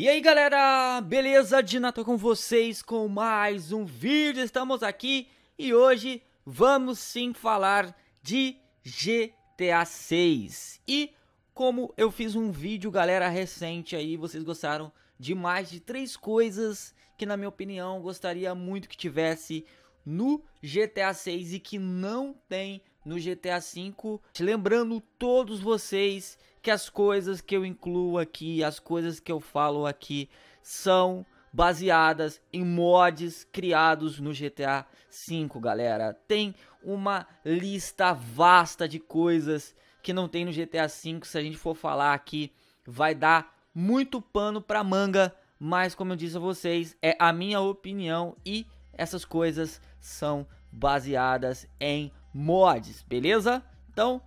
E aí galera, beleza? Dina tô com vocês com mais um vídeo, estamos aqui e hoje vamos sim falar de GTA 6 E como eu fiz um vídeo galera recente aí, vocês gostaram de mais de três coisas que na minha opinião gostaria muito que tivesse no GTA 6 e que não tem no GTA 5. Lembrando todos vocês que as coisas que eu incluo aqui, as coisas que eu falo aqui são baseadas em mods criados no GTA 5, galera. Tem uma lista vasta de coisas que não tem no GTA 5. Se a gente for falar aqui, vai dar muito pano para manga, mas como eu disse a vocês, é a minha opinião e essas coisas são baseadas em mods, beleza? Então,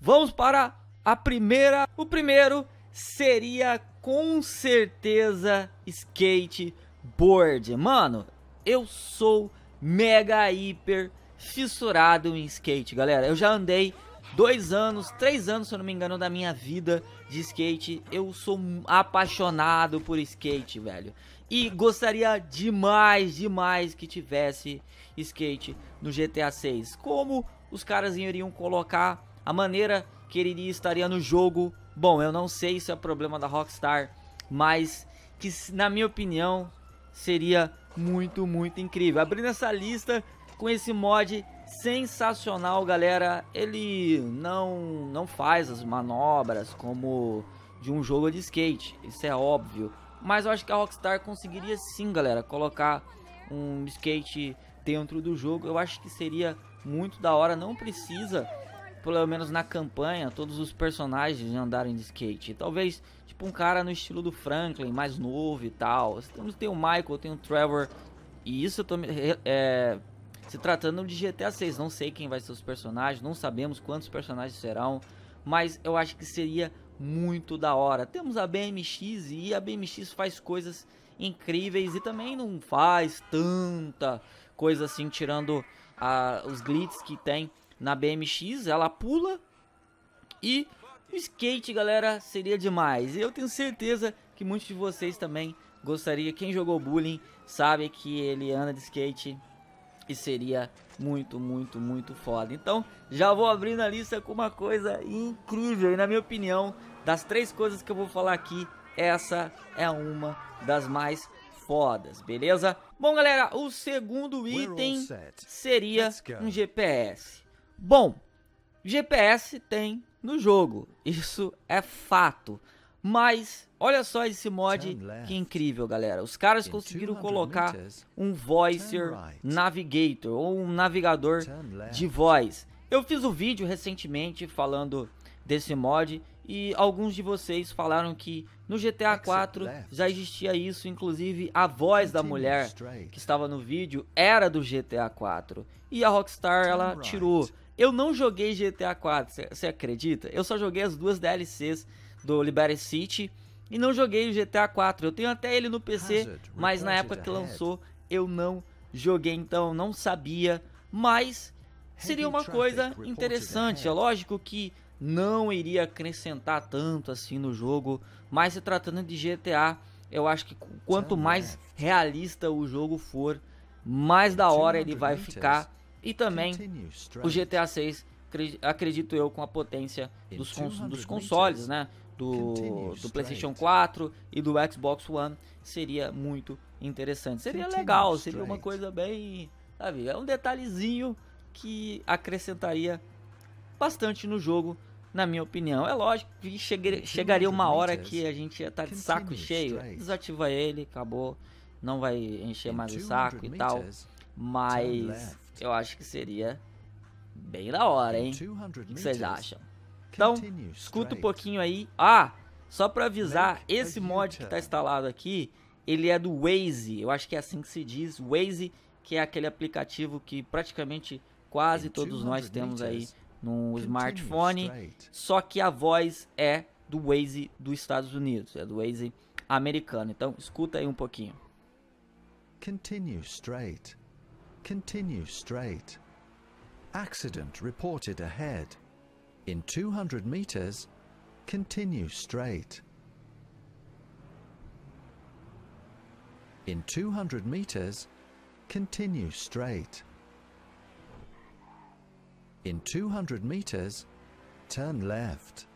vamos para a primeira. O primeiro seria com certeza skateboard. Mano, eu sou mega hiper fissurado em skate, galera. Eu já andei dois anos, três anos, se eu não me engano, da minha vida de skate. Eu sou apaixonado por skate, velho. E gostaria demais, demais que tivesse skate no GTA 6. Como os caras iriam colocar a maneira que ele estaria no jogo. Bom, eu não sei se é problema da Rockstar, mas que na minha opinião seria muito, muito incrível. Abrindo essa lista com esse mod sensacional, galera. Ele não não faz as manobras como de um jogo de skate, isso é óbvio. Mas eu acho que a Rockstar conseguiria sim, galera, colocar um skate dentro do jogo. Eu acho que seria muito da hora. Não precisa, pelo menos na campanha, todos os personagens andarem de skate. Talvez, tipo, um cara no estilo do Franklin, mais novo e tal. Temos, tem o Michael, tem o Trevor. E isso eu tô é, se tratando de GTA 6. Não sei quem vai ser os personagens, não sabemos quantos personagens serão. Mas eu acho que seria muito da hora. Temos a BMX e a BMX faz coisas incríveis e também não faz tanta coisa assim, tirando a, os glitches que tem na BMX. Ela pula e o skate, galera, seria demais. Eu tenho certeza que muitos de vocês também gostaria. Quem jogou bullying sabe que ele anda de skate e seria muito, muito, muito foda. Então, já vou abrindo a lista com uma coisa incrível. E na minha opinião, das três coisas que eu vou falar aqui, essa é uma das mais fodas, beleza? Bom, galera, o segundo item seria um GPS. Bom, GPS tem no jogo, isso é fato. Mas olha só esse mod que incrível, galera. Os caras conseguiram colocar um Voicer Navigator ou um navegador de voz. Eu fiz um vídeo recentemente falando desse mod e alguns de vocês falaram que no GTA 4 já existia isso, inclusive a voz da mulher que estava no vídeo era do GTA 4 e a Rockstar ela tirou. Eu não joguei GTA 4, você acredita? Eu só joguei as duas DLCs do Liberty City e não joguei o GTA 4. Eu tenho até ele no PC, mas na época que lançou eu não joguei, então não sabia. Mas seria uma coisa interessante. É lógico que não iria acrescentar tanto assim no jogo, mas se tratando de GTA, eu acho que quanto mais realista o jogo for, mais da hora ele vai ficar. E também o GTA 6, acredito eu, com a potência dos, cons dos consoles, né? Do, do PlayStation 4 e do Xbox One seria muito interessante. Seria legal, seria uma coisa bem, sabe, é um detalhezinho que acrescentaria bastante no jogo, na minha opinião. É lógico que chegaria uma hora que a gente ia estar tá de saco cheio, desativa ele, acabou, não vai encher mais o saco e tal, mas eu acho que seria bem da hora, hein? O que vocês acham? Então, escuta um pouquinho aí. Ah, só para avisar, esse mod que tá instalado aqui, ele é do Waze. Eu acho que é assim que se diz. Waze, que é aquele aplicativo que praticamente quase todos nós temos aí no smartphone. Só que a voz é do Waze dos Estados Unidos, é do Waze americano. Então, escuta aí um pouquinho. Continue straight. Continue straight. Accident reported ahead. In 200 meters, continue straight. In 200 meters, continue straight. In 200 meters, turn left.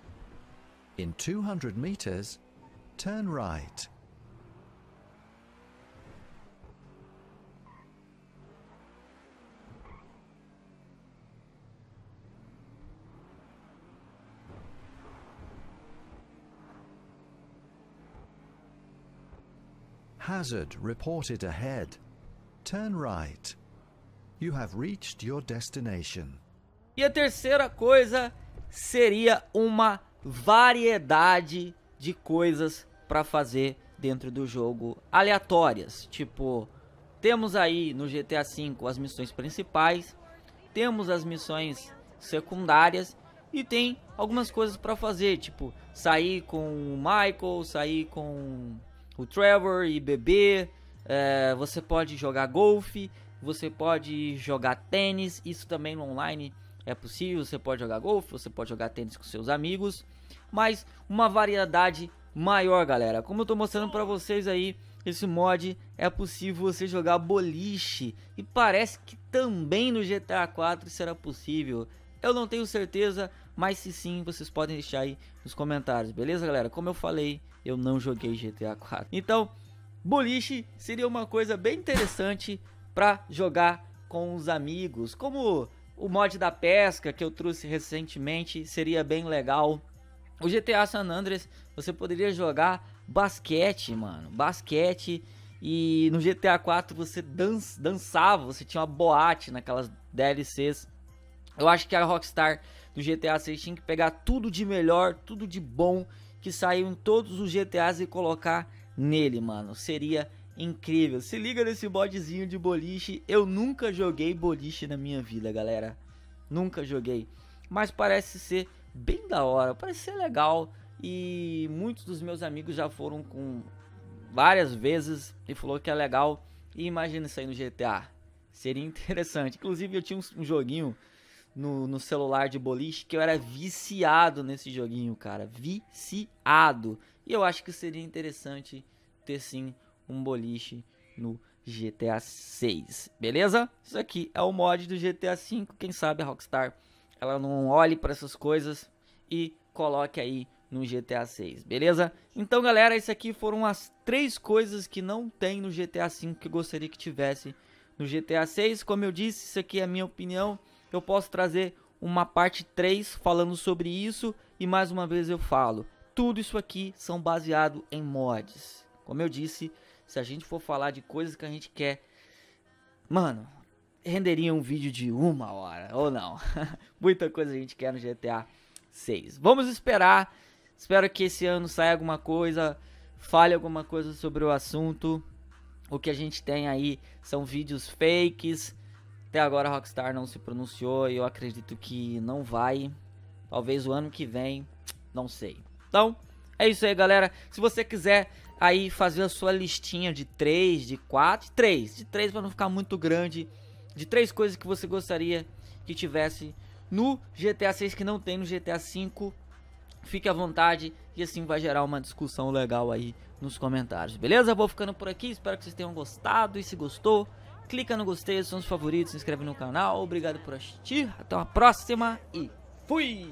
In 200 meters, turn right. Hazard reported ahead. Turn right. You have reached your destination. E a terceira coisa seria uma variedade de coisas para fazer dentro do jogo aleatórias. Tipo, temos aí no GTA V as missões principais, temos as missões secundárias e tem algumas coisas para fazer, tipo sair com o Michael, sair com o Trevor e beber. É, você pode jogar golfe, você pode jogar tênis, isso também no online é possível. Você pode jogar golfe, você pode jogar tênis com seus amigos, mas uma variedade maior, galera. Como eu tô mostrando para vocês aí, esse mod é possível você jogar boliche e parece que também no GTA 4 será possível. Eu não tenho certeza, mas se sim, vocês podem deixar aí nos comentários, beleza, galera? Como eu falei, eu não joguei GTA 4. Então, boliche seria uma coisa bem interessante para jogar com os amigos, como o mod da pesca que eu trouxe recentemente, seria bem legal. O GTA San Andreas, você poderia jogar basquete, mano, basquete e no GTA 4 você dan dançava, você tinha uma boate naquelas DLCs eu acho que a Rockstar do GTA 6 tinha que pegar tudo de melhor, tudo de bom que saiu em todos os GTAs e colocar nele, mano. Seria incrível. Se liga nesse modzinho de boliche. Eu nunca joguei boliche na minha vida, galera. Nunca joguei. Mas parece ser bem da hora, parece ser legal. E muitos dos meus amigos já foram com várias vezes e falou que é legal. E imagina isso aí no GTA. Seria interessante. Inclusive eu tinha um joguinho no, no celular de boliche que eu era viciado nesse joguinho, cara. Viciado. E eu acho que seria interessante ter sim um boliche no GTA 6, beleza? Isso aqui é o mod do GTA 5, quem sabe a Rockstar ela não olhe para essas coisas e coloque aí no GTA 6, beleza? Então, galera, isso aqui foram as três coisas que não tem no GTA 5 que eu gostaria que tivesse no GTA 6. Como eu disse, isso aqui é a minha opinião eu posso trazer uma parte 3 falando sobre isso e mais uma vez eu falo, tudo isso aqui são baseado em mods. Como eu disse, se a gente for falar de coisas que a gente quer, mano, renderia um vídeo de uma hora ou não. Muita coisa a gente quer no GTA 6. Vamos esperar. Espero que esse ano saia alguma coisa, fale alguma coisa sobre o assunto. O que a gente tem aí são vídeos fakes, até agora a Rockstar não se pronunciou e eu acredito que não vai. Talvez o ano que vem, não sei. Então, é isso aí, galera. Se você quiser aí fazer a sua listinha de 3, de 4, de 3, de 3 para não ficar muito grande, de três coisas que você gostaria que tivesse no GTA 6 que não tem no GTA 5, fique à vontade e assim vai gerar uma discussão legal aí nos comentários, beleza? Vou ficando por aqui, espero que vocês tenham gostado e se gostou, clica no gostei, são os favoritos, se inscreve no canal. Obrigado por assistir. Até uma próxima e fui!